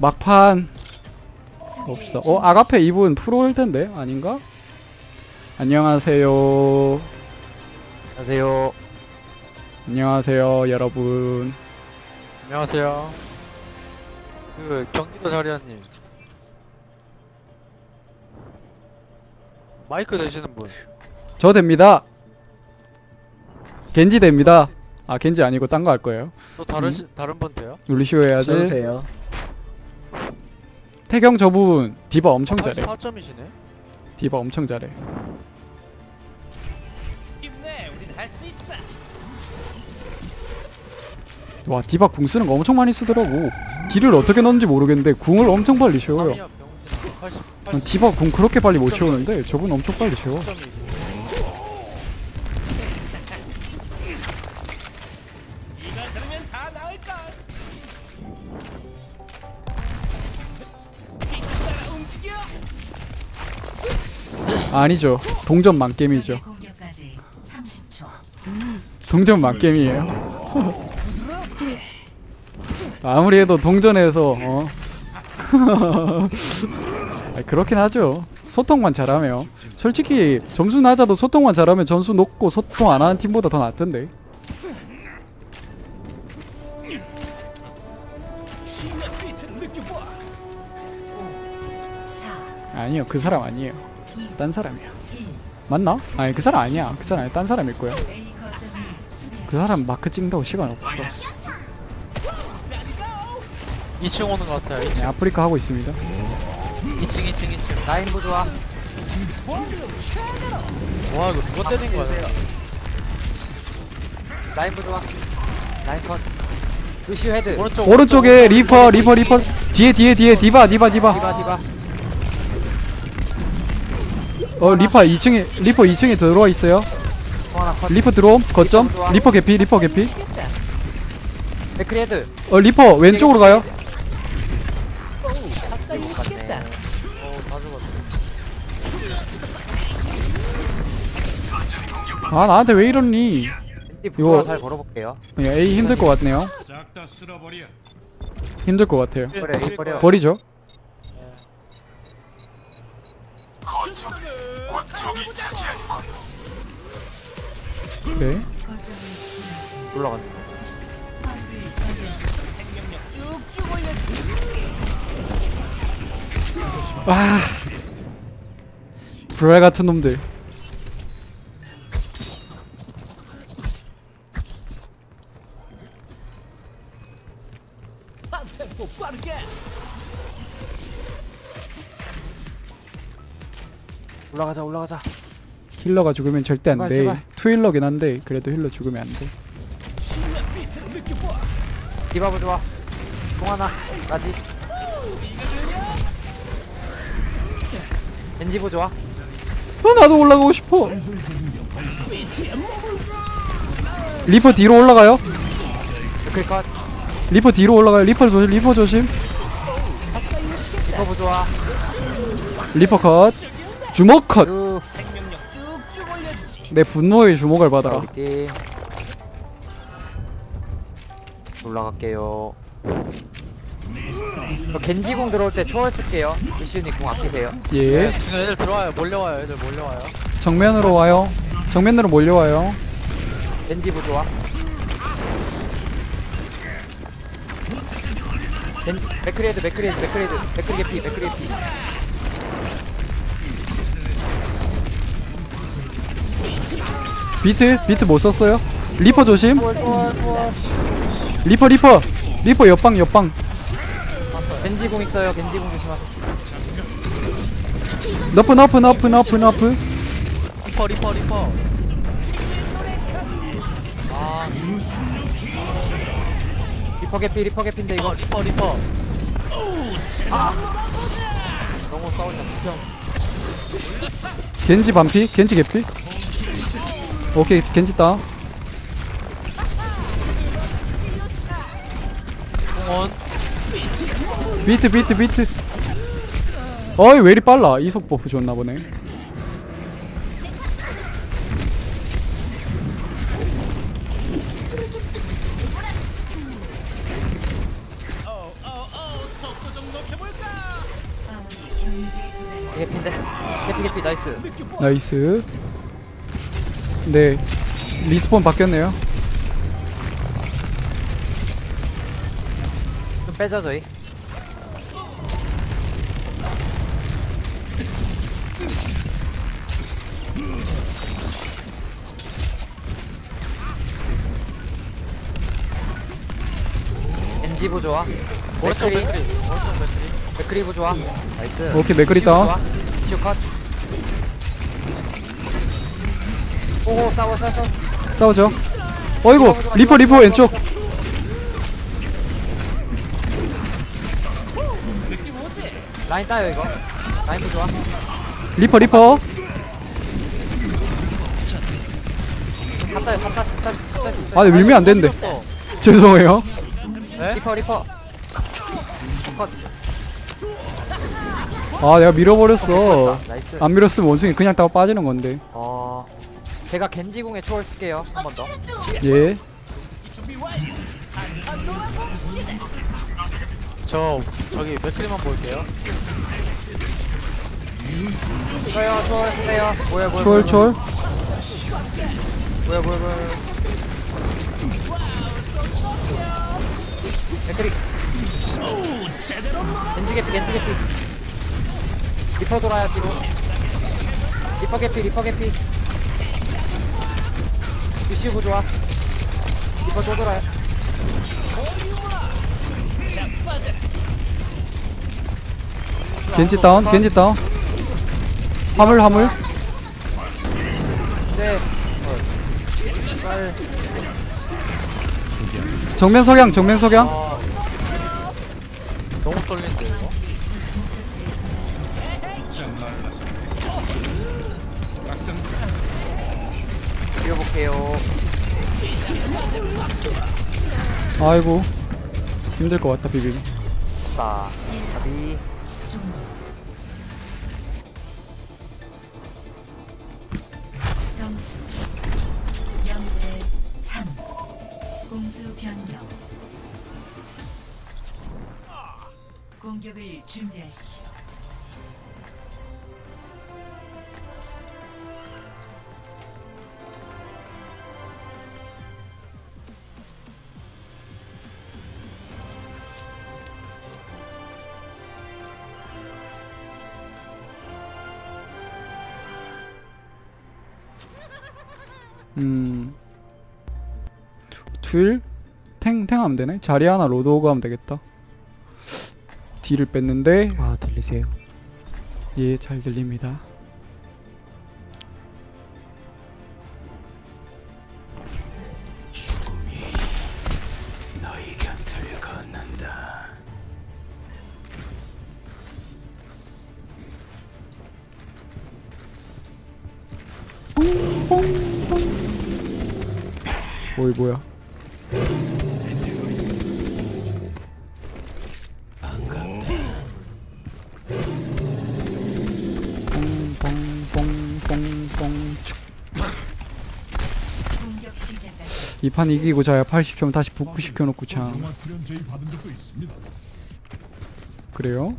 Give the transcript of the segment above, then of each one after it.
막판 봅시다. 어 아가페 이분 프로일 텐데 아닌가? 안녕하세요. 안녕하세요. 안녕하세요 여러분. 안녕하세요. 그 경기도 자리아님 마이크 되시는 분. 저 됩니다. 겐지 됩니다. 아 겐지 아니고 딴 거 할 거예요. 또 다른 음. 시, 다른 분 돼요? 루시오 해야지. 안녕하세요. 태경 저분 디바 엄청 잘해. 4점이시네. 디바 엄청 잘해. 와 디바 궁 쓰는 거 엄청 많이 쓰더라고. 딜을 어떻게 넣는지 모르겠는데 궁을 엄청 빨리 채워요. 3이야 병신. 80. 난 디바 궁 그렇게 빨리 못 채우는데 저분 엄청 빨리 채워. 아니죠. 동전 만겜이죠. 적의 공격까지 30초. 동전 만겜이에요. 아무리 해도 동전에서 어. 그렇긴 하죠. 소통만 잘하면 솔직히 점수 낮아도 소통만 잘하면 점수 높고 소통 안 하는 팀보다 더 낫던데. 신의 비트를 느껴봐. 4, 아니요 그 사람 아니에요. 딴 사람이야. 1. 맞나? 아니 그 사람 아니야. 그 사람 아니야. 딴 사람일 거야. 그 사람 마크 찍는다고 시간 없어. 2층 오는 것 같아요. 네, 2층. 아프리카 하고 있습니다. 2층 2층 2층. 라인 부조화. 와 이거 누가 때린 거야? 라인 부조화. 라인 컷. 루시우 헤드. 오른쪽 오른쪽에 리퍼 리퍼 리퍼 뒤에 뒤에 뒤에 디바 디바 디바. 디바 디바. 어 리퍼 2층에 리퍼 2층에 들어와 있어요. 리퍼 들어옴 거점 리퍼 개피 리퍼 개피 헤드. 어 리퍼 왼쪽으로 가요. 아 나한테 왜 이러니 이거- 잘 걸어볼게요. 그냥 A 힘들 것 같네요. 힘들 것 같아요 버려, 이 버려. 버리죠 오케이 올라갔네. 쭉쭉 올려주기. 와 불알 같은 놈들 올라가자 올라가자. 힐러가 죽으면 절대 제발, 안돼 제발. 투힐러긴 한데 그래도 힐러 죽으면 안돼 신의 비트를 느껴봐. 디바 부조화. 공 하나. 나지. 겐지 부조화. 어 나도 올라가고 싶어 리퍼 뒤로 올라가요. 리퍼 뒤로 올라가요 리퍼 조심 리퍼 조심 디바 부조화. 리퍼 컷 주먹 컷 루. 생명력 쭉쭉 올려주지. 내 분노의 받아라 우리 팀. 올라갈게요. 저 겐지 궁 들어올 때 초월 쓸게요. 루시우님 궁 아끼세요. 예 네, 지금 애들 들어와요. 몰려와요. 애들 몰려와요. 정면으로 와요 정면으로 몰려와요 겐지 부조화. 겐 맥크리 헤드 맥크리 헤드 맥크리 헤드 맥크리 개피 맥크리 개피 비트 비트 못 썼어요? 리퍼 조심. 리퍼 리퍼. 리퍼 옆방 옆방. 겐지궁 있어요. 겐지궁 조심하세요. 리퍼 리퍼 너프 너프 너프. 리퍼 리퍼 리퍼. 아. 리퍼 개피 리퍼 개피인데 이거. 리퍼 리퍼. 너무 싸우냐. 겐지 반피? 겐지 개피 오케이 괜찮다. 비트 비트 비트. 어이 왜 이리 빨라? 이속 버프 줬나보네. 해피인데? 해피 해피 나이스. 나이스. 네. 리스폰 바뀌었네요. 좀 빼자 저희. 엔지부 좋아 오른쪽 맥크리. 맥크리. 오른쪽 맥크리 맥크리 부조화 nice 오케이 맥크리 다운. 루시우 컷 오호 싸워 싸워. 싸워 싸우죠. 어이구 리퍼 리퍼 왼쪽. 라인 따요 이거. 라인 부조화. 리퍼 리퍼. 다 따요 다 따, 다 따, 다 따, 아. 근데 밀면 안 되는데. 어 죄송해요. 네? 리퍼 리퍼. 컷. 아 내가 밀어버렸어. nice. 안 밀었으면 원숭이 그냥 따고 빠지는 건데. 어 제가 겐지궁에 초월 쓸게요. 한 번 더. 예. 저 저기 맥크리만 볼게요. 써요 초월 쓰세요. 뭐야 뭐야 초월 초월. 뭐야 뭐야 뭐야. 맥크리. 겐지 개피 겐지 개피. 리퍼 돌아요 뒤로. 리퍼 개피 리퍼 개피 루시우 부조화. 리퍼 또 돌아요. 겐지 다운 겐지 다운. 화물 화물. 네. 쌀. 정면 석양 정면 석양. 아 너무 쏠린데 이거 뛰어볼게요. 아이고. 힘들 것 같다 비비 빠 가비. 점수 0대 3 공수 변경. 공격을 준비하십시오 음. 툴? 탱, 탱 하면 되네. 자리 하나 로드 오그 하면 되겠다. 딜을 뺐는데. 아 들리세요? 예 잘 들립니다 어이 뭐야 뽕뽕뽕뽕뽕 축. 공격 시작까지 이판 이기고 자야 80점 다시 참 받은 적도 있습니다. 그래요?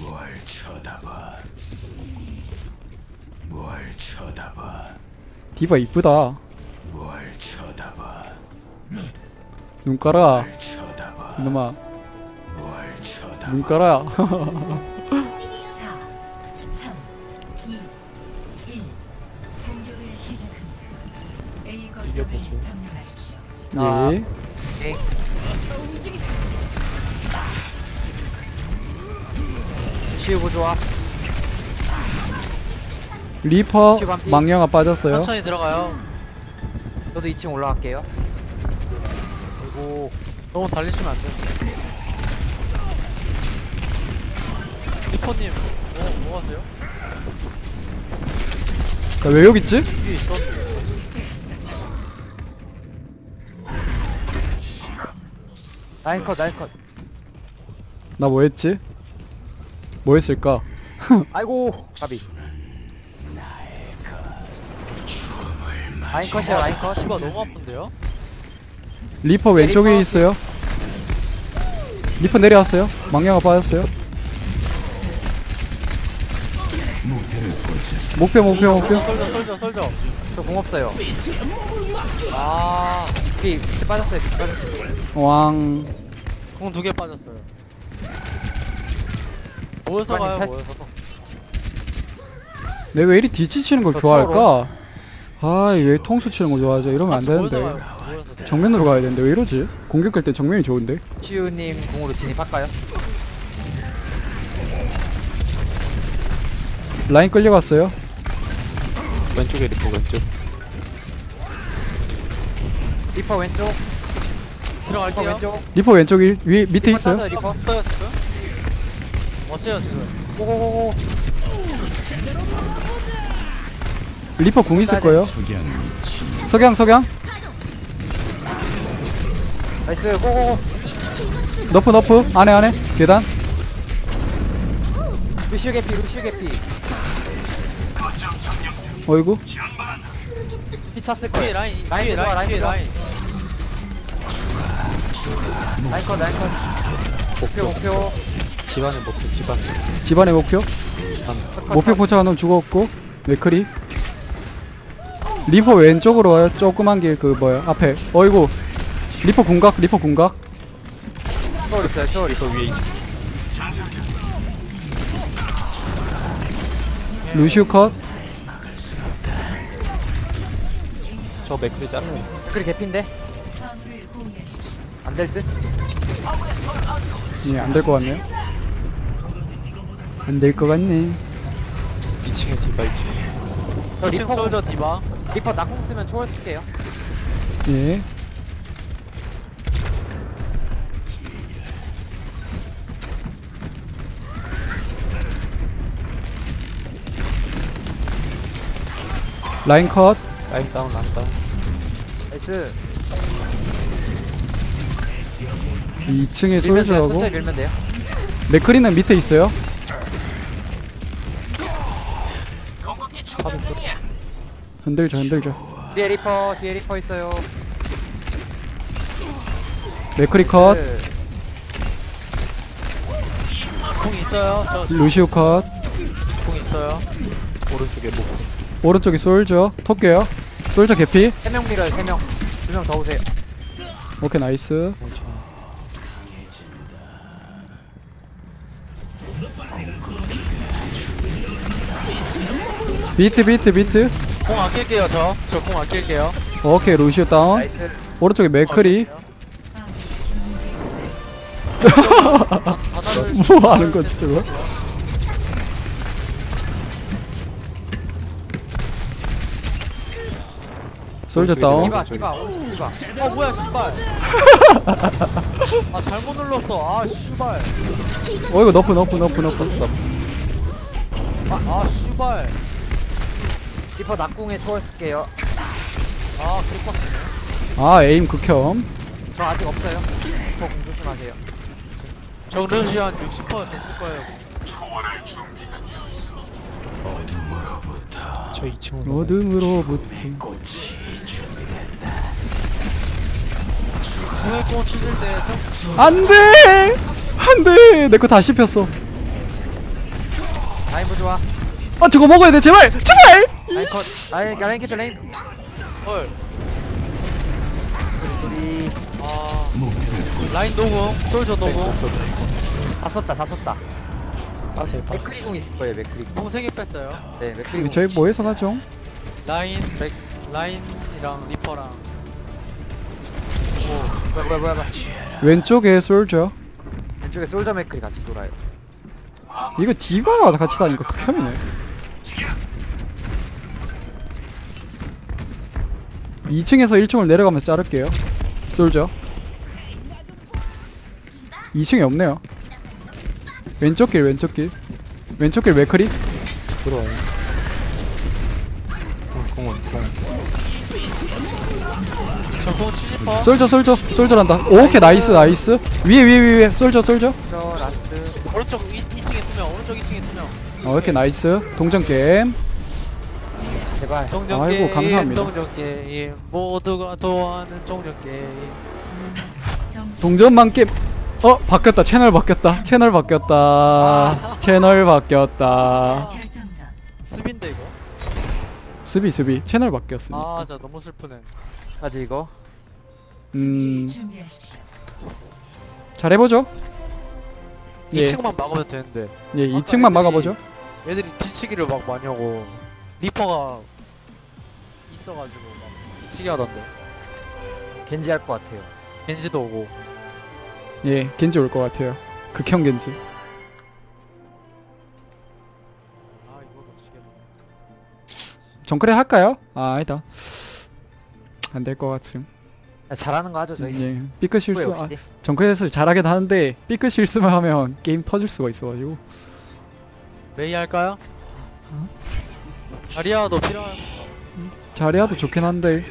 뭘 쳐다봐? 뭘 쳐다봐? 디바 이쁘다 뭘 쳐다봐? 눈가라 뭘 쳐다봐? 이놈아 뭘 쳐다봐? 눈가라 4 3 2 1 공격을 시작합니다 A 거점을 점령하십시오 아. 예 오케이 치우고 좋아 리퍼. 망령아 빠졌어요 천천히 들어가요 저도 2층 올라갈게요 그리고 너무 달리시면 안 돼요 리퍼님 뭐, 뭐 하세요? 나 왜 여기 있지? 위에 있었는데 라인 컷 라인 컷 나 뭐 했지? 뭐 했을까? 아이고 가비 라인컷이야 아 라인컷 디바 너무 아픈데요? 리퍼 왼쪽에 리퍼. 있어요 리퍼 내려왔어요 망령아 빠졌어요 목표 목표 목표 솔져 솔져 솔져 저공 없어요. 아공 비 비트 빠졌어요. 비트 빠졌어요. 왕두개 빠졌어요 모여서 가요 패스- 모여서 내가 왜 이리 뒤치치는 걸 저 좋아할까? 아왜 통수 치는 걸 좋아하죠? 이러면 안 되는데 정면으로 가야 되는데 왜 이러지? 공격할 때 정면이 좋은데? 치유님 공으로 진입할까요? 라인 끌려갔어요 왼쪽에 리퍼 왼쪽 리퍼 왼쪽. 리퍼 들어갈게요 왼쪽. 리퍼 왼쪽 일, 위 밑에 리퍼 있어요 따져요, 리퍼. 떠요 지금 어째요 지금 go go go go. 리퍼 궁 있을. 거예요 석양 석양 nice go go go. 너프 너프 안에 안에 계단 루시오 개피 루시오 개피. 어이구 피 찼을 뒤에 거예요. 라인 라인 라인 라인. 라인 라인 컷 라인 컷. 목표 목표. 집안에 목표 집안 집안의 목표 목표 포착한 놈 죽었고 맥크리 리퍼 왼쪽으로 와요. 조그만 길 그 뭐야 앞에. 어이구. 리퍼 궁각 리퍼 궁각. 초월 있어요 있어. 리퍼 위에 있어 루시우 컷. 저 맥크리 잘라요 그리 개피인데? 화물을 호위하십시오. 안될 듯. 예, 안될 것 같네요. 안 될 것 같네. 2층에 디바 있지 저 2층 리퍼 솔져 디바 리퍼 낙궁 쓰면 초월 쓸게요. 예 라인 컷 라인 다운 라인 다운 nice. 2층에 밀면 돼요. 솔저하고 천천히 밀면 돼요. 맥크리는 밑에 있어요 흔들죠 흔들죠. 뒤에 리퍼 뒤에 리퍼 있어요. 맥크리 컷. 그, 궁 있어요? 저 루시우 컷. 궁 있어요? 오른쪽에 목 오른쪽이 솔저. 톡게요. 솔저 개피. 세명 밀어요 세 명. 두 명 더 오세요. 오케이 nice. 비트 비트 비트 궁 아낄게요 저 저 궁 아낄게요. 오케이 루시우 다운. nice. 오른쪽에 맥크리. 바닥을 뭐 하는 거지 저거? 솔저 다운. 디바 오른쪽 디바. 어 뭐야 씨발. 아 잘못 눌렀어. 아 씨발. 어이구 너프 너프 너프 너프. 아 씨발 리퍼 낙공에 초월 쓸게요. 아 개빡치네. 아 에임 극혐. 저 아직 없어요. 리퍼 공 조심하세요. 정르시 한60% 됐을 거예요 저 2층으로 어둠으로부터. 중에 공 찢을 때 좀 안돼! 안돼! 내 거 다 씹혔어. 라인 부 좋아. 아 저거 먹어야 돼 제발! 제발 라인 컷. 라인 라인 캐트 라인. 헐. 소리. 아 라인 노공 솔저 노공 다 썼다 다 썼다. 빠져요 빠져 맥크리 공 있을 거예요 맥크리 공. 공 3개 뺐어요 네 맥크리 공. 저희 뭐 해서 가죠? 라인 백 라인이랑 리퍼랑 뭐야 뭐야 뭐야 뭐야. 왼쪽에 솔저 왼쪽에 솔저 맥크리 같이 돌아요. 이거 디바가 같이 다니까 극혐이네 2층에서 1층을 내려가면서 자를게요. 솔저 2층에 없네요. 왼쪽 길 왼쪽 길. 왼쪽 길 맥크리? 들어와요. 공 공은 공 저공 70퍼 솔저 솔저 솔저란다. 오케이 나이스 나이스. 위에 위에 위에. 위에 솔저 솔저 저 라스트. 오른쪽 2, 2층에 두명 오른쪽 2층에 두명. 어, 오케이 나이스. 동전 게임 제발. 정전 아이고, 게임 감사합니다. 정전 게임 모두가 좋아하는 정전 게임 동전만 게임 어 바뀌었다. 채널 바뀌었다. 채널 바뀌었다. 채널 바뀌었다. 결정전 수빈데 이거? 수비 수비 채널 바뀌었으니 아 진짜 너무 슬프네. 아직 이거? 음. 준비하십시오. 잘해보죠. 예, 2층만 막으면 되는데. 예 아까 2층만 애들이- 막아보죠. 애들이 뒤치기를 막 많이 하고 리퍼가 있어가지고 막 뒤치기 하던데. 겐지 할 것 같아요. 겐지도 오고. 예 겐지 올 것 같아요. 극형 겐지. 아 이거 놓치겠네. 정크레 할까요? 아 아니다. 안 될 것 같음. 아, 잘하는 거 하죠 저희. 예 삐끗 실수. 아, 없이. 정크레스를 잘하긴 하는데 삐끗 실수만 하면 게임 터질 수가 있어가지고. 메이 할까요? 어? 자리아도 필요한 자리아도 좋긴 한데.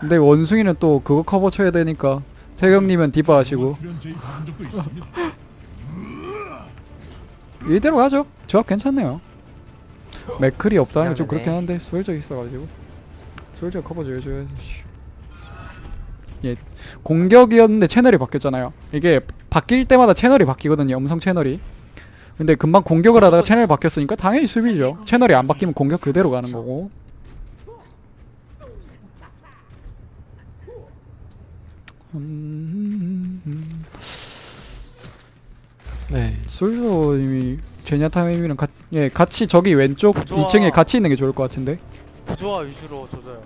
근데 원숭이는 또 그거 커버 쳐야 되니까 태경님은 디바 하시고. 이대로 가죠. 조합 괜찮네요. 맥크리 없다는 게 좀 그렇긴 한데 솔저 있어가지고. 솔저 커버 줘야죠 예 공격이었는데 채널이 바뀌었잖아요. 이게 바뀔 때마다 채널이 바뀌거든요 음성 채널이. 근데 금방 공격을 하다가 채널 바뀌었으니까 당연히 수비죠. 채널이 안 바뀌면 공격 그대로 가는 거고 음, 네. 솔저님이 제냐타임이랑 같, 예, 같이 저기 왼쪽 좋아. 2층에 같이 있는 게 좋을 것 같은데 구조화 위주로 조져요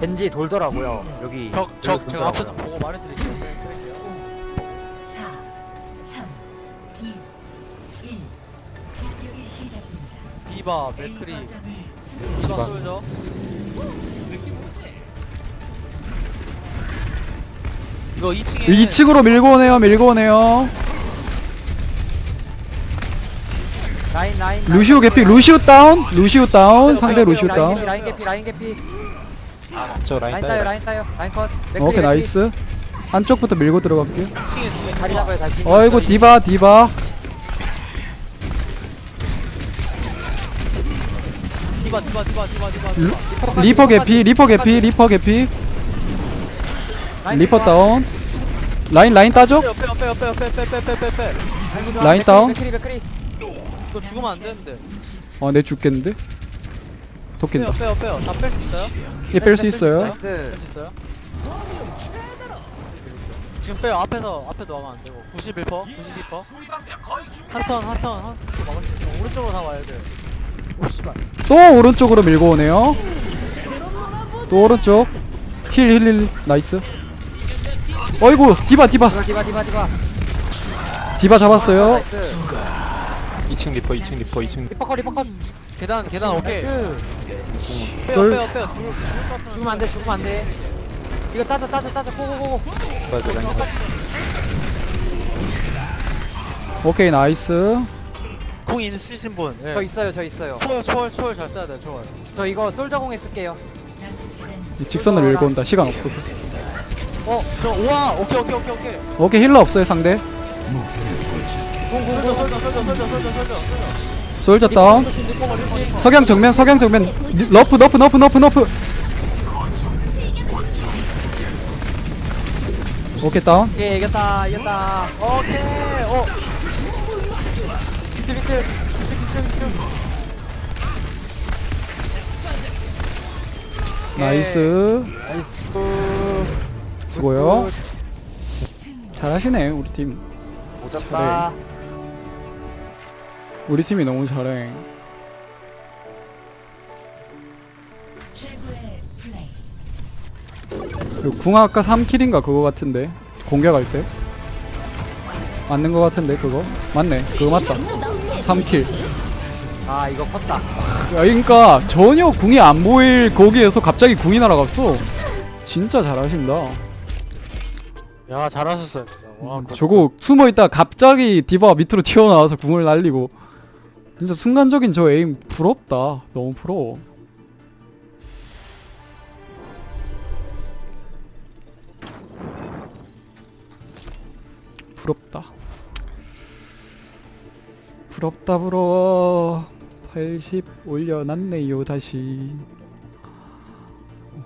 겐지 돌더라고요 여기 적, 적 제가 앞에서 돌더라고요. 보고 말해드릴게요 네, 그럴게요. 4, 3, 2, 1. 공격이 시작됩니다. 디바, A 맥크리, 디바 쏠죠 이거 2층에 2층으로 밀고 오네요 밀고 오네요. 라인 라인 루시우 개피 루시우 다운 루시우 다운 상대 루시우 라인 다운. 라인 개피 라인 개피 저 라인 라인 따요. 따요 라인. 따요. 라인 컷. 맥크리, 오케이 맥크리. nice. 안쪽부터 밀고 들어갈게요. 2층에 누구 자리 잡아요 다시. 어이구 디바 디바. 디바 디바 디바 디바 디바. 리퍼 개피 리퍼 개피 리퍼 개피 리퍼. 다운. 라인 라인 빼요 빼요 빼요 빼요 빼요 빼요 빼요 빼요 자기 좋아. 라인 다운. 맥크리 맥크리 이거 죽으면 안 되는데. 어내 죽겠는데? 빼요 도낀다 빼요 빼요 다 뺄 수 있어요? 얘뺄 수 있어요. nice 뺄수 있어요? 지금 빼요. 앞에서 앞에도 와면 안 되고. 91퍼? 92퍼? 한턴 한턴 한턴. 막을 수 있어 오른쪽으로 다 와야 돼 오 씨발. 또 오른쪽으로 밀고 오네요. 또 오른쪽. heal heal heal. nice 어이구 디바 디바. 디바 디바 디바 디바. 디바 잡았어요. nice 2층 리퍼 2층 리퍼 2층. 리퍼 컷 리퍼 컷. 계단 계단 오케이. nice. 빼요 쏠- 빼요 빼요. 죽을 죽을 것 같은 죽으면 안돼 죽으면 안돼. 이거 따져 따져 따져. go go go go. 맞아 라인 컷. 오케이 nice. 궁 있으신 분 예. 저 있어요 저 있어요. 초월 초월 초월 잘 써야 돼요 초월. 저 이거 솔저 궁에 쓸게요. 남은 시간 이 직선을 밀고 온다. 시간 없어서 어 저 우와 오케이 오케이 오케이 오케이. 오케이 healer 없어요 상대? 솔저 솔저 다운 석양 정면 석양 정면. 니- 너프 너프 너프 너프 너프. 오케이 다운. 오케이 이겼다 이겼다. 오케이 어 비트 비트 비트 비트 비트. nice. good. 수고요. good. 잘하시네 우리 팀. 오졌다. 우리 팀이 너무 잘해. 최고의 플레이. 그궁 아까 3킬인가 그거 같은데? 공격할 때? 맞는 거 같은데 그거? 맞네 그거 맞다. 3킬. 아 이거 컸다. 야 그러니까 전혀 궁이 안 보일 거기에서 갑자기 궁이 날아갔어. 진짜 잘하신다 야 잘하셨어요 와 그거 저거 숨어있다. 갑자기 디바 밑으로 튀어나와서 궁을 날리고. 진짜 순간적인 저 에임 부럽다. 너무 부러워. 부럽다. 부럽다 부러워. 80 올려놨네요 다시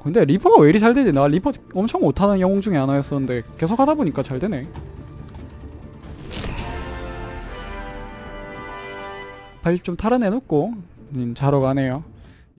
근데 리퍼가 왜 이리 잘 되지? 나 리퍼 엄청 못하는 영웅 중에 하나였었는데 계속 하다 보니까 잘 되네. 80좀 탈환해놓고. 님 자러 가네요